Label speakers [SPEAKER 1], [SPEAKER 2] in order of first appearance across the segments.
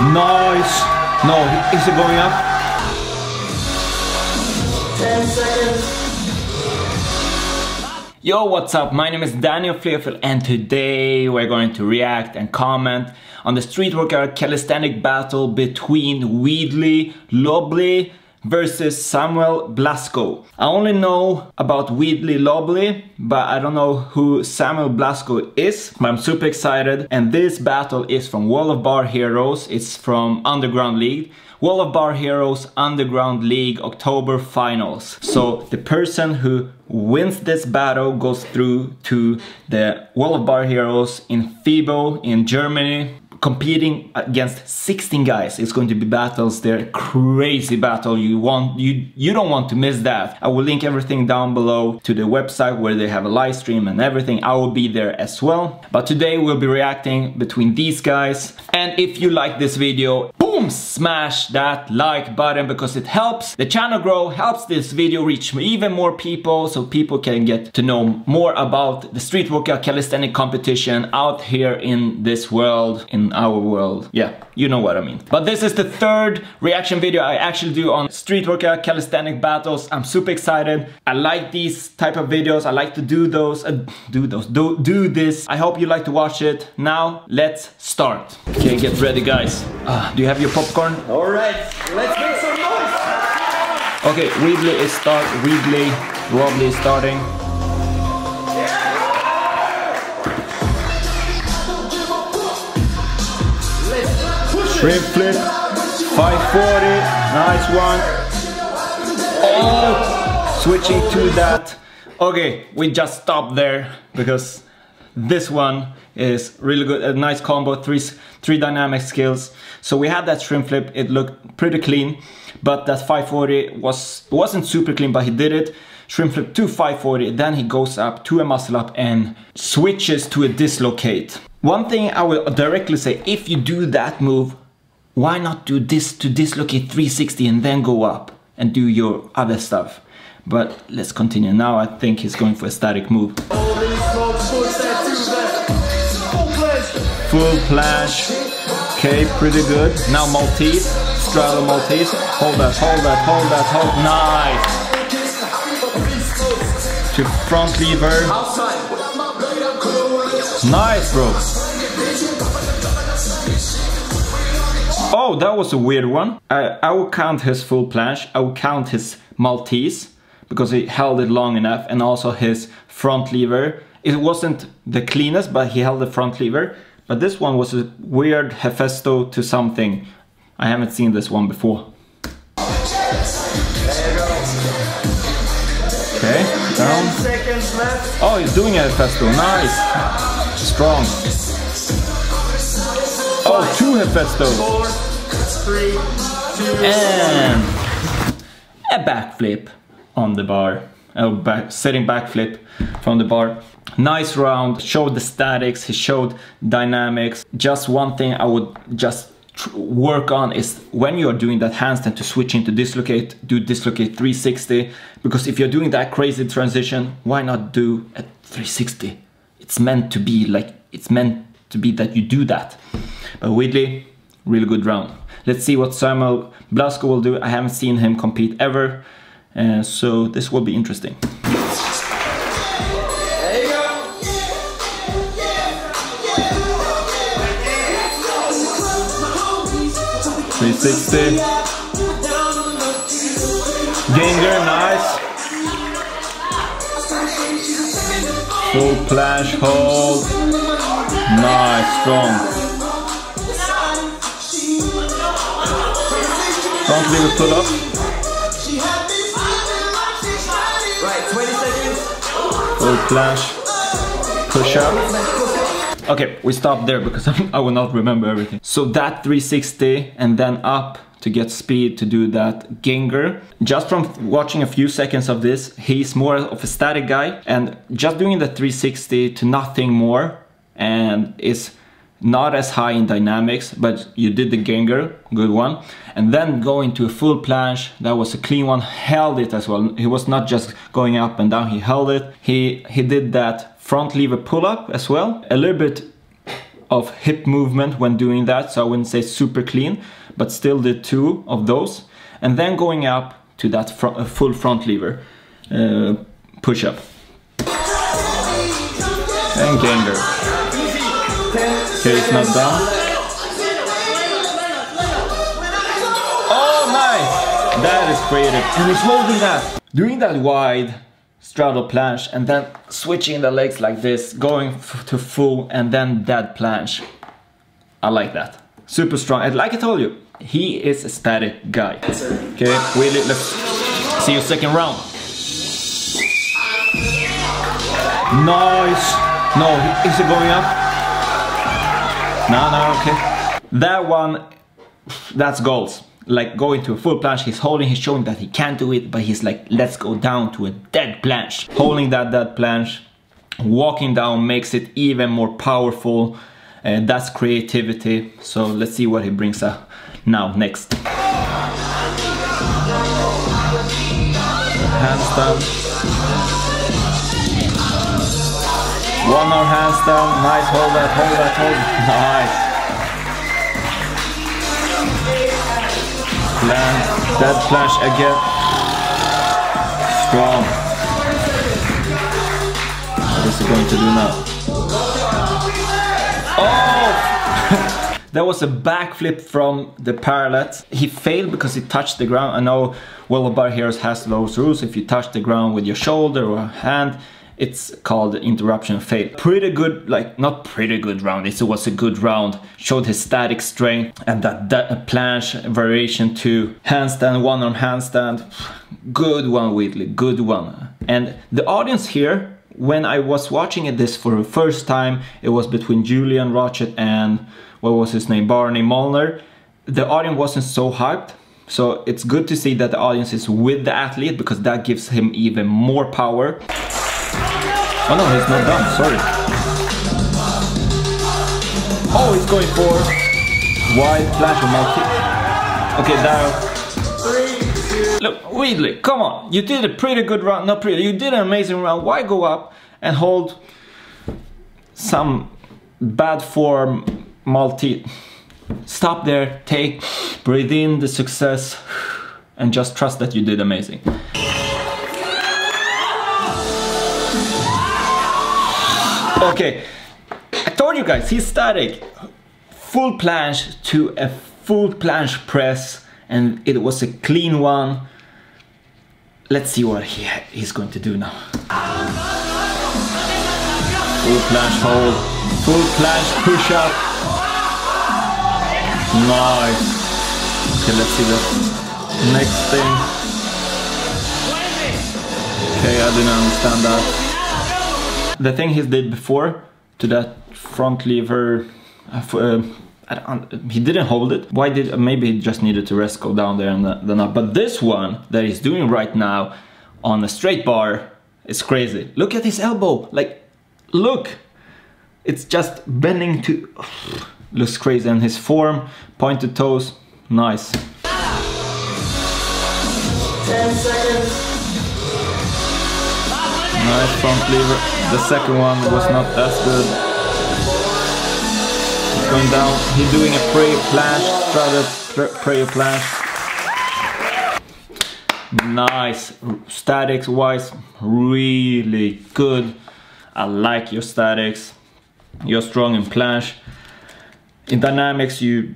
[SPEAKER 1] Nice. No, is it going up?
[SPEAKER 2] 10 seconds.
[SPEAKER 1] Yo, what's up? My name is Daniel Flefil and today we're going to react and comment on the street workout calisthenic battle between Weedlay Loubli versus Samuel Blasco. I only know about Weedlay Loubli, but I don't know who Samuel Blasco is. But I'm super excited. And this battle is from World of Bar Heroes. It's from Underground League. World of Bar Heroes Underground League October Finals. So the person who wins this battle goes through to the World of Bar Heroes in FIBO in Germany competing against 16 guys. It's going to be battles. They're crazy battle. You want you you don't want to miss that. I will link everything down below to the website where they have a live stream and everything. I will be there as well. But today we'll be reacting between these guys. And if you like this video, boom, smash that like button because it helps the channel grow, helps this video reach even more people so people can get to know more about the street workout calisthenic competition out here in this world, in our world. Yeah, you know what I mean. But this is the third reaction video I actually do on street workout calisthenic battles. I'm super excited. I like these type of videos. I like to do those, uh, do those, do, do this. I hope you like to watch it. Now, let's start. Okay, get ready guys. Uh, do you have your popcorn?
[SPEAKER 2] All right, let's make some noise.
[SPEAKER 1] Okay, Weedlay is start, Weedlay, Loubli is starting. Shrimp flip, 540, nice one. Oh, switching to that. Okay, we just stopped there because this one is really good, a nice combo, three, three dynamic skills. So we had that shrimp flip, it looked pretty clean, but that 540 was, wasn't super clean, but he did it. Shrimp flip to 540, then he goes up to a muscle up and switches to a dislocate. One thing I will directly say, if you do that move, why not do this to dislocate 360 and then go up and do your other stuff? But let's continue. Now I think he's going for a static move.
[SPEAKER 2] Full
[SPEAKER 1] planche. Okay, pretty good. Now Maltese. Straddle Maltese. Hold that, hold that, hold that, hold. Nice. To front lever. Nice, bro. Oh, that was a weird one. I, I will count his full planche. I will count his Maltese because he held it long enough and also his front lever. It wasn't the cleanest, but he held the front lever. But this one was a weird Hefesto to something. I haven't seen this one before.
[SPEAKER 2] There you go.
[SPEAKER 1] Okay,
[SPEAKER 2] 10
[SPEAKER 1] down. Oh, he's doing a Hefesto. Nice. Strong. Oh, two Hefestos.
[SPEAKER 2] Four, three, two,
[SPEAKER 1] and a backflip on the bar. Oh, back, sitting backflip from the bar. Nice round, showed the statics, he showed dynamics. Just one thing I would just work on is when you're doing that handstand to switch into dislocate, do dislocate 360. Because if you're doing that crazy transition, why not do a 360? It's meant to be like, it's meant to be that you do that. But Weedlay, really good round. Let's see what Samuel Blasco will do. I haven't seen him compete ever, uh, so this will be interesting.
[SPEAKER 2] There
[SPEAKER 1] 360. Ginger, nice. Full planche hold. Nice, strong. Front lever pull up.
[SPEAKER 2] Right, 20 seconds.
[SPEAKER 1] Full planche. Push up. Okay, we stop there because I will not remember everything. So that 360 and then up to get speed to do that Ginger. Just from watching a few seconds of this, he's more of a static guy and just doing the 360 to nothing more and is not as high in dynamics, but you did the Ginger, good one. And then going to a full planche, that was a clean one, held it as well. He was not just going up and down, he held it. He, he did that front lever pull up as well. A little bit of hip movement when doing that, so I wouldn't say super clean, but still did two of those. And then going up to that fr uh, full front lever uh, push up. And ganger. It's not done. Oh, nice! That is creative. And he's holding that. Doing that wide straddle planche and then switching the legs like this, going to full and then dead planche. I like that. Super strong. And like I told you, he is a static guy. Okay, really, let's see your second round. Nice. No, is it going up? No, no, okay. That one, that's goals like going to a full planche, he's holding, he's showing that he can't do it, but he's like, let's go down to a dead planche. Holding that dead planche, walking down makes it even more powerful. And that's creativity. So let's see what he brings up now, next. Handstand. One arm handstand, nice, hold that, hold that, hold Nice. Land, dead planche again. Strong. What is he going to do now? Oh! That was a backflip from the parallel. He failed because he touched the ground. I know of Bar Heroes has those rules. If you touch the ground with your shoulder or hand, it's called interruption fail. Pretty good, like not pretty good round, it was a good round. Showed his static strength and that, that planche variation to handstand, one arm handstand. Good one Weedlay, good one. And the audience here, when I was watching this for the first time, it was between Julian Rochet and what was his name, Barney Molnar. The audience wasn't so hyped, so it's good to see that the audience is with the athlete because that gives him even more power. Oh no, he's not done, sorry. Oh, he's going for wide flash on multi. Okay, now. Look, Weedlay, come on. You did a pretty good round, not pretty, you did an amazing round. Why go up and hold some bad form multi? Stop there, take, breathe in the success, and just trust that you did amazing. Okay, I told you guys, he's static. Full planche to a full planche press and it was a clean one. Let's see what he, he's going to do now. Full planche hold, full planche push up. Nice. Okay, let's see the next thing. Okay, I didn't understand that the thing he did before to that front lever, uh, uh he didn't hold it. Why did, maybe he just needed to rest, go down there and then up. But this one that he's doing right now on a straight bar is crazy. Look at his elbow, like, look. It's just bending to, looks crazy. And his form, pointed toes, nice. 10
[SPEAKER 2] seconds.
[SPEAKER 1] Nice front lever. The second one was not as good. He's going down. He's doing a prayer planche. Straddle prayer planche. Nice. Statics wise, really good. I like your statics. You're strong in planche. In dynamics, you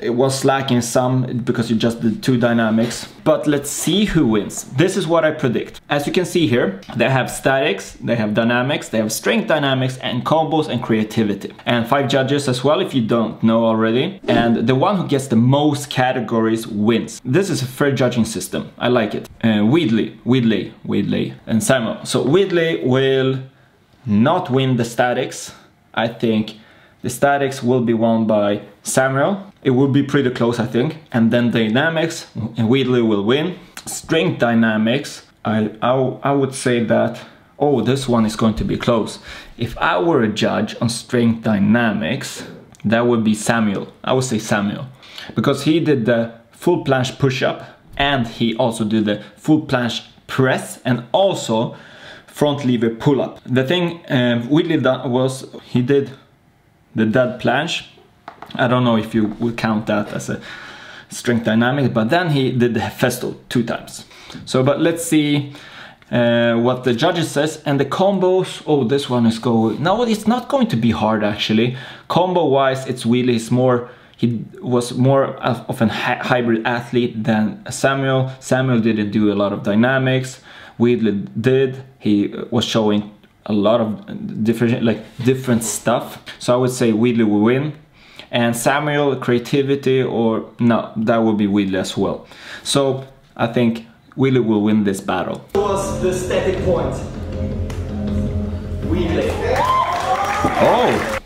[SPEAKER 1] it was lacking some because you just did two dynamics. But let's see who wins. This is what I predict. As you can see here, they have statics, they have dynamics, they have strength dynamics and combos and creativity. And five judges as well if you don't know already. And the one who gets the most categories wins. This is a fair judging system. I like it. Uh, Weedlay, Weedlay, Weedlay and Simon. So Weedlay will not win the statics. I think the statics will be won by Samuel it will be pretty close, I think. And then dynamics, Weedlay will win. Strength dynamics, I, I, I would say that, oh, this one is going to be close. If I were a judge on strength dynamics, that would be Samuel. I would say Samuel. Because he did the full planche push-up and he also did the full planche press and also front lever pull-up. The thing uh, Weedlay was he did the dead planche. I don't know if you would count that as a strength dynamic, but then he did the Festo two times. So, but let's see uh, what the judges says and the combos. Oh, this one is going. No, it's not going to be hard actually. Combo wise, it's really it's more. He was more of a hybrid athlete than Samuel. Samuel didn't do a lot of dynamics. Weedlay did. He was showing a lot of different like different stuff. So I would say Weedlay will win. And Samuel creativity or no, that would be Weedlay as well. So I think Weedlay will win this battle.
[SPEAKER 2] was the static point? Weedlay.
[SPEAKER 1] Oh!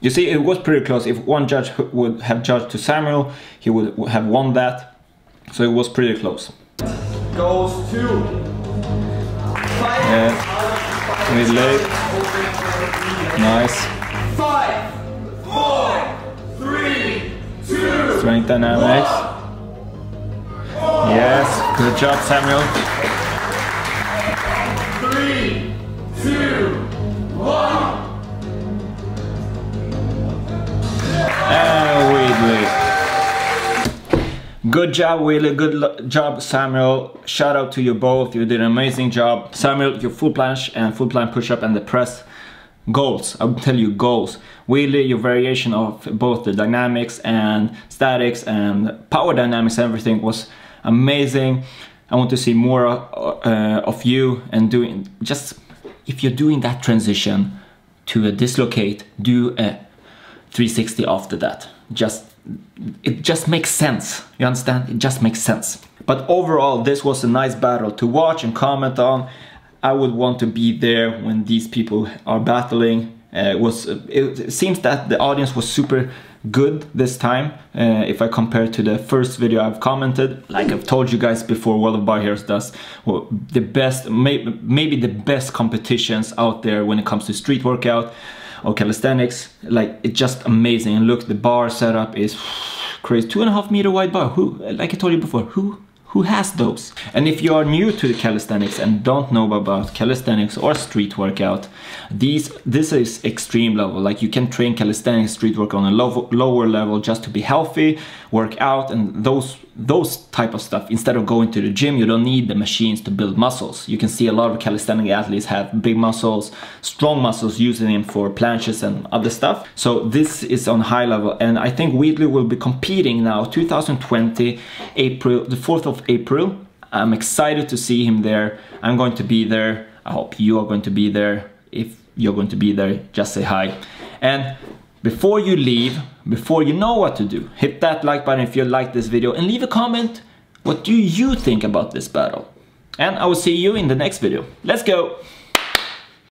[SPEAKER 1] You see, it was pretty close. If one judge would have judged to Samuel, he would have won that. So it was pretty close.
[SPEAKER 2] Goes to... Five.
[SPEAKER 1] Yeah. Weedlay. Nice.
[SPEAKER 2] Five, four, three, two,
[SPEAKER 1] Strength dynamics. Yes, good job, Samuel. Good job, Weedlay. Good job, Samuel. Shout out to you both. You did an amazing job. Samuel, your full planche and full planche push up and the press. Goals, I will tell you goals. Weedlay, your variation of both the dynamics and statics and power dynamics everything was amazing. I want to see more uh, of you and doing just if you're doing that transition to a dislocate, do a 360 after that. Just it just makes sense. You understand? It just makes sense. But overall, this was a nice battle to watch and comment on. I would want to be there when these people are battling. Uh, it was it seems that the audience was super good this time uh, if I compare to the first video I've commented. Like I've told you guys before, World of Bar Heroes does well, the best, may, maybe the best competitions out there when it comes to street workout or calisthenics. Like it's just amazing. And look, the bar setup is crazy. Two and a half meter wide bar. Who, like I told you before, who who has those? And if you are new to the calisthenics and don't know about calisthenics or street workout, these this is extreme level. Like you can train calisthenics street work on a low, lower level just to be healthy, work out, and those those type of stuff. Instead of going to the gym, you don't need the machines to build muscles. You can see a lot of calisthenic athletes have big muscles, strong muscles, using them for planches and other stuff. So this is on high level, and I think Weedlay will be competing now 2020 April, the 4th of April. I'm excited to see him there. I'm going to be there. I hope you are going to be there. If you're going to be there, just say hi. And before you leave, before you know what to do, hit that like button if you like this video and leave a comment. What do you think about this battle? And I will see you in the next video. Let's go!